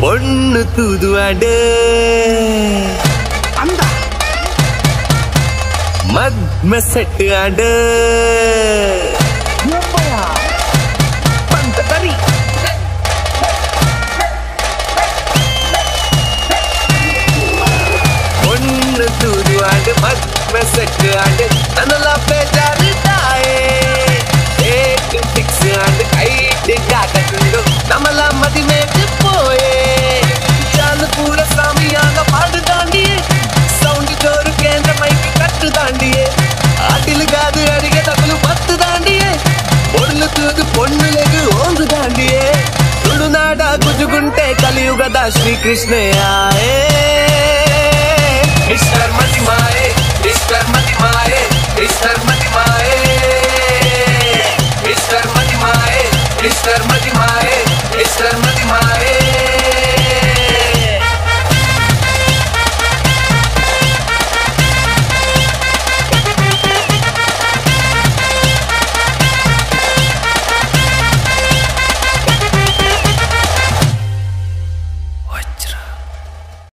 பொண்ணு தூதுவாடு. அந்த. மத்ம செட்டு ஆடு. பொண்ணு தூதுவாடு மத்ம செட்டு ஆடு. நல்லா பேச்சாரு தாண்டியே ஆட்டிலு காது அடிக்க தகுலு பத்து தாண்டியே பொருளு தூது பொண்ணுலகு ஓந்து தாண்டியே சுடுநாடா குஜுகுண்டே கலியுகதா ஸ்ரீ கிருஷ்ணயாயே மிஸ்டர் மதிமாயே மிஸ்டர் மதிமாயே மிஸ்டர் மதிமாயே மிஸ்டர் மதிமாயே மிஸ்டர் மதிமாயே மிஸ்டர் மதிமாயே